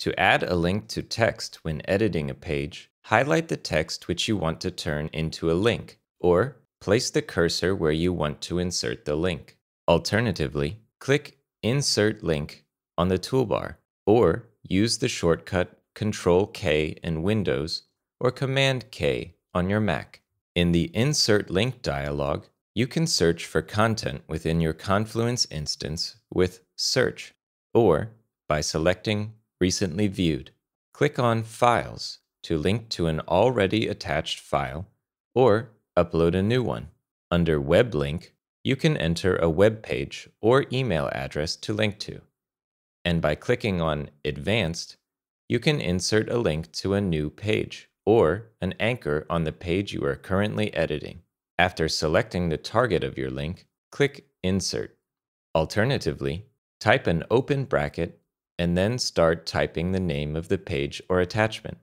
To add a link to text when editing a page, highlight the text which you want to turn into a link, or place the cursor where you want to insert the link. Alternatively, click Insert Link on the toolbar, or use the shortcut Ctrl K in Windows or Command K on your Mac. In the Insert Link dialog, you can search for content within your Confluence instance with Search, or by selecting Recently Viewed. Click on Files to link to an already attached file or upload a new one. Under Web Link, you can enter a web page or email address to link to. And by clicking on Advanced, you can insert a link to a new page or an anchor on the page you are currently editing. After selecting the target of your link, click Insert. Alternatively, type an open bracket and then start typing the name of the page or attachment.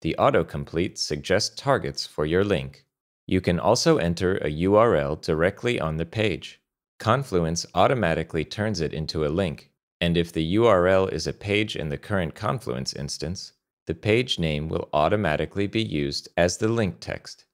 The autocomplete suggests targets for your link. You can also enter a URL directly on the page. Confluence automatically turns it into a link, and if the URL is a page in the current Confluence instance, the page name will automatically be used as the link text.